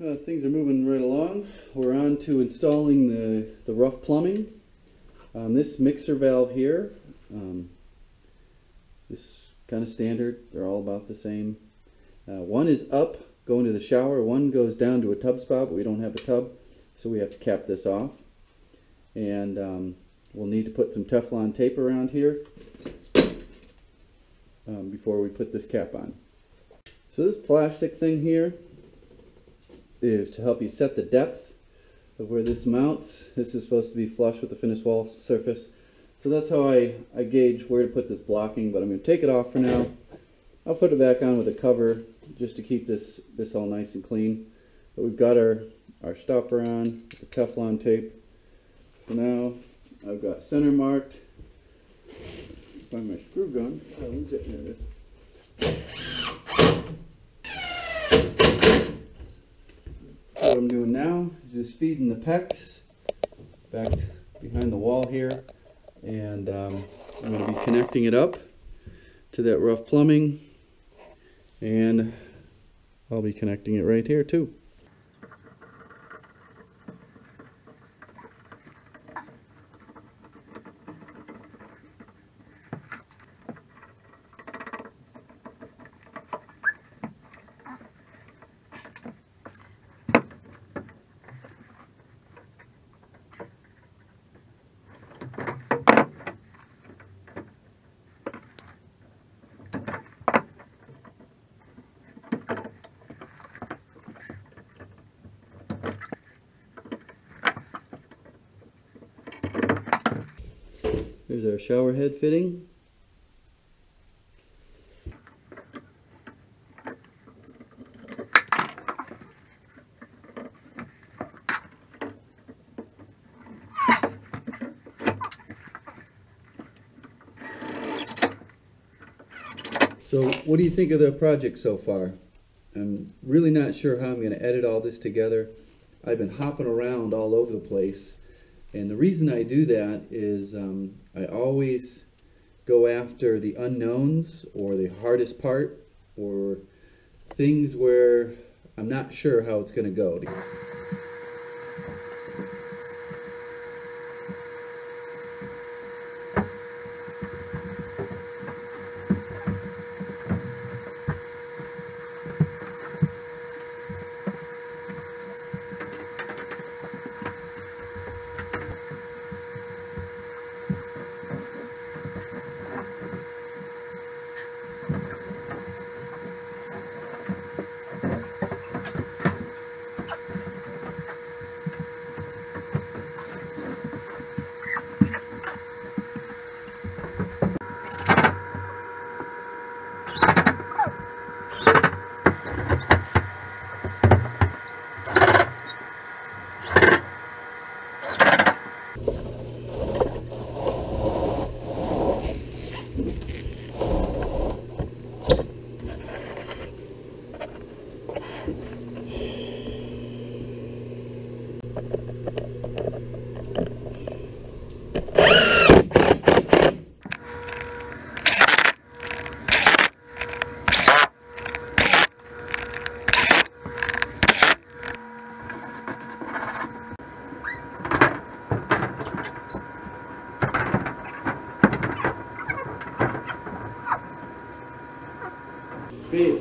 Uh, things are moving right along. We're on to installing the, the rough plumbing. Um, this mixer valve here, um, is kind of standard. They're all about the same. Uh, one is up, going to the shower. One goes down to a tub spout, but we don't have a tub, so we have to cap this off. And um, we'll need to put some Teflon tape around here um, before we put this cap on. So this plastic thing here is to help you set the depth of where this mounts. This is supposed to be flush with the finished wall surface. So that's how I, I gauge where to put this blocking, but I'm going to take it off for now. I'll put it back on with a cover just to keep this, this all nice and clean. But we've got our, our stopper on, with the Teflon tape. For now, I've got center marked. Find my screw gun. Oh, where's it? So what I'm doing just feeding the PEX back behind the wall here. And um, I'm going to be connecting it up to that rough plumbing. And I'll be connecting it right here too. Here's our shower head fitting. So what do you think of the project so far? I'm really not sure how I'm going to edit all this together. I've been hopping around all over the place. And the reason I do that is um, I always go after the unknowns or the hardest part or things where I'm not sure how it's going to go. Okay,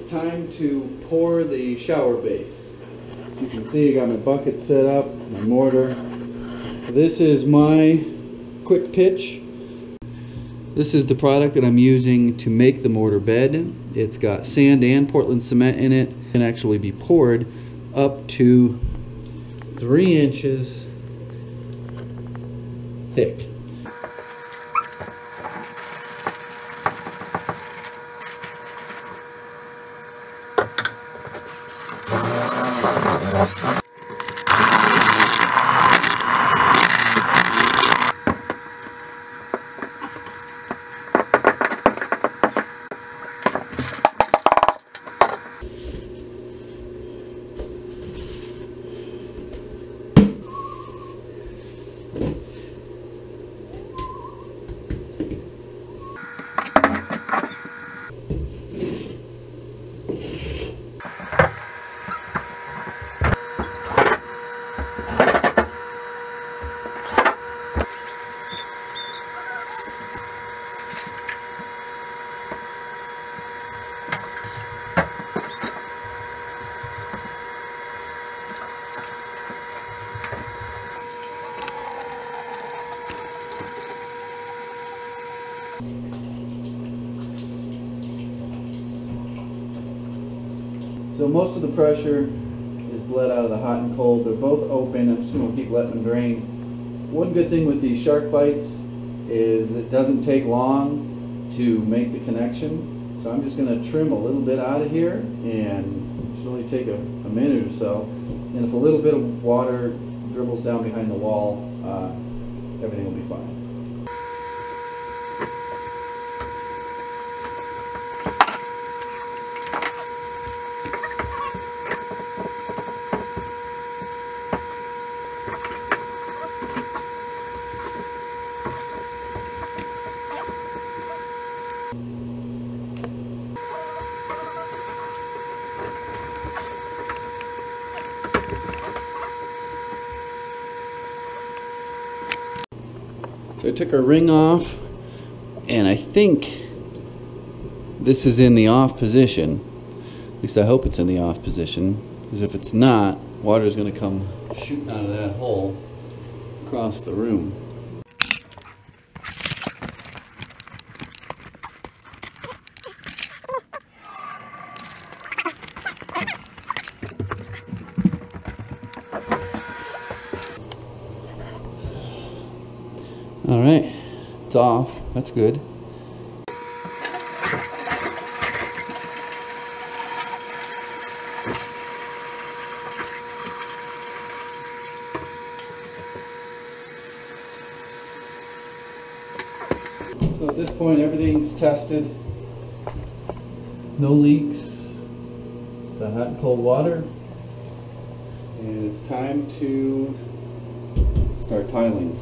time to pour the shower base. You can see I got my bucket set up, my mortar. This is my quick pitch. This is the product that I'm using to make the mortar bed. It's got sand and Portland cement in it. It can actually be poured up to three inches thick. So most of the pressure is bled out of the hot and cold. They're both open. I'm just going to keep letting them drain. One good thing with these SharkBites is it doesn't take long to make the connection. So I'm just going to trim a little bit out of here and should only take a, a minute or so. And if a little bit of water dribbles down behind the wall, uh, everything will be fine. I took our ring off and I think this is in the off position. At least I hope it's in the off position because if it's not, water is going to come shooting out of that hole across the room. All right, it's off. That's good. So at this point, everything's tested. No leaks. The hot and cold water. And it's time to start tiling.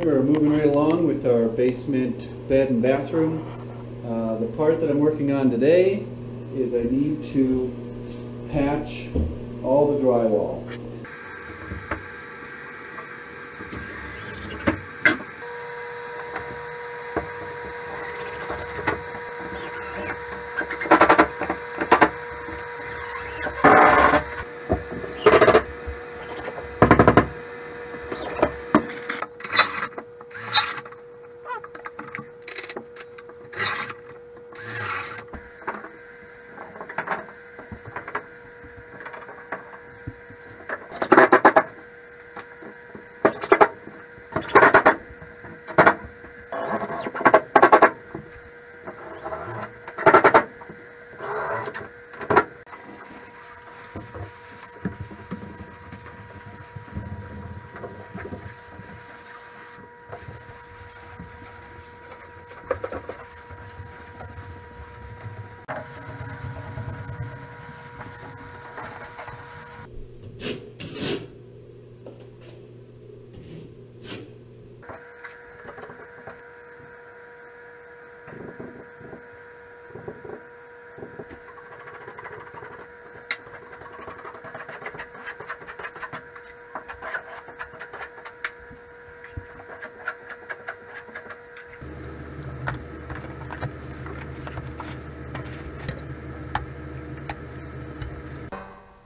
We are moving right along with our basement bed and bathroom. Uh, the part that I'm working on today is I need to patch all the drywall.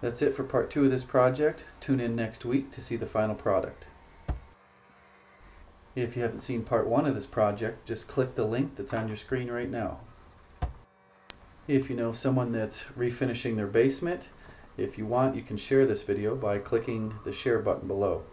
That's it for part two of this project. Tune in next week to see the final product. If you haven't seen part one of this project, just click the link that's on your screen right now. If you know someone that's refinishing their basement, if you want, you can share this video by clicking the share button below.